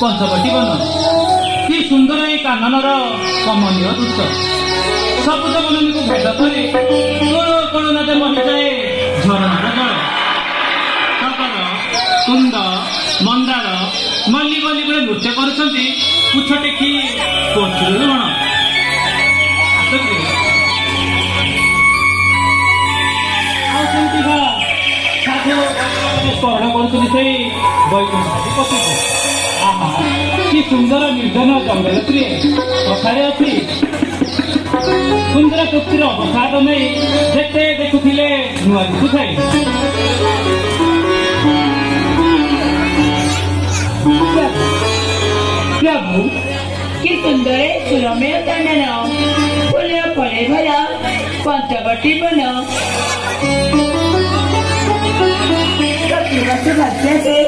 ପଞ୍ଚବଟି ବନ କି ସୁନ୍ଦର ଏ କାନନର କମନୀୟ ଦୃଶ୍ୟ ସବୁଜ ବନକୁ ଭେଦ କରେ କୋଣ କୋଣ ନାଦ ମହିଯାଏ ଝରଣାର ଜଳ ଟପର କୁନ୍ଦ ମନ୍ଦାଳ ମଲ୍ଲି ମଲ୍ଲି ବୋଲି ନୃତ୍ୟ କରୁଛନ୍ତି ପୁଛ ଟେକି କୋଚୁରୁ ଲୁଣ କ'ଣ କରୁଛନ୍ତି ସେଇ ବୈକୁଣ୍ଠ ପଚିଶ କି ସୁନ୍ଦର ନିର୍ଦ୍ଧନ ଜଙ୍ଗଲତ୍ରୀଏ କଥାରେ ଅଛି ସୁନ୍ଦର କୃତିର ଅବସାଦ ନେଇ ଯେତେ ଦେଖୁଥିଲେ ନୂଆ ଦିଶୁଥାଏ ପ୍ରଭୁ କି ସୁନ୍ଦର ସୁରମୟ କାନନ ଫୁଲ ଫଳେ ଭର ପଞ୍ଚବଟୀ ବନ ପ୍ରତିବର୍ଷ ଭାଗ୍ୟାସେ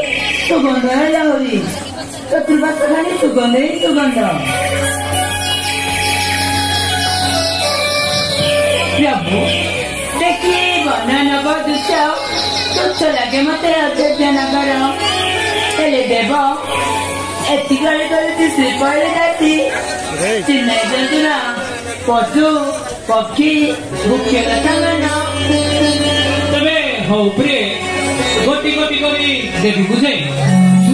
ସୁଗନ୍ଧର ଲହରୀ চতুর্বাসখানি সুগন্ধে সুগন্ধ প্রভু দেখি বর্ণন বদুষ তুচ্ছ লাগে মতে অযোগ্য নগর ହେଲେ ଦେବ ଏତିକରେ କରୁଛି ଶ୍ରୀପରି ଜାତି ଚିହ୍ନାଇ ଜନ୍ତୁର ପଶୁ ପକ୍ଷୀ ମୁଖ୍ୟ କଥା ମାନ ତେବେ ହଉ ଉପରେ ଗୋଟି ଗୋଟି କରି ଦେବି ବୁଝେ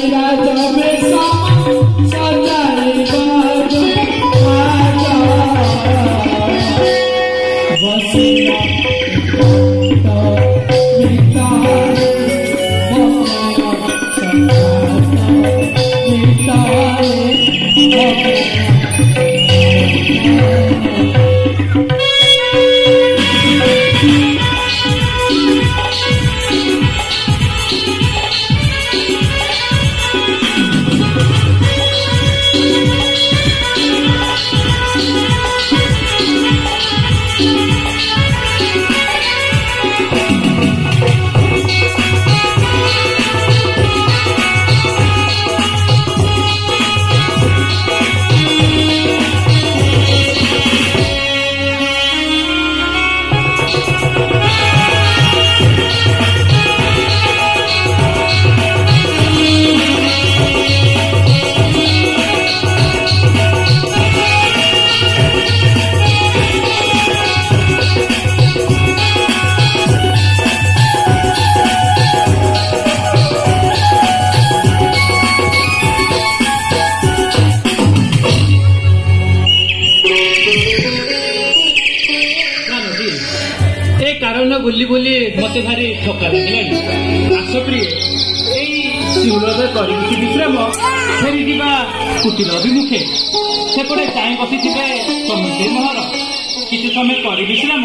Shri Radha କାରଣ ବୋଲି ବୋଲି ମତେ ଭାରି ଠକା ଲାଗିଲାଣି ଆସ ପ୍ରିୟ ଏଇ ଚୂଳରେ କରିବି କି ବିଶ୍ରାମ ଫେରିଯିବା କୁଟୀର ଅଭିମୁଖେ ସେପଟେ ଚାହିଁ ବସିଥିବେ ସମସ୍ତେ ମହର কিছু সময় করে বিশ্রাম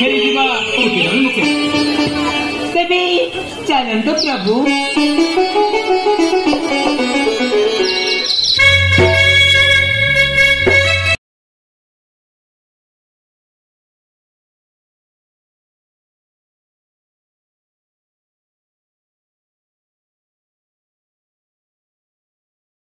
ফেরি যা কুটির মুখে তেবে চলেন তো প্রভু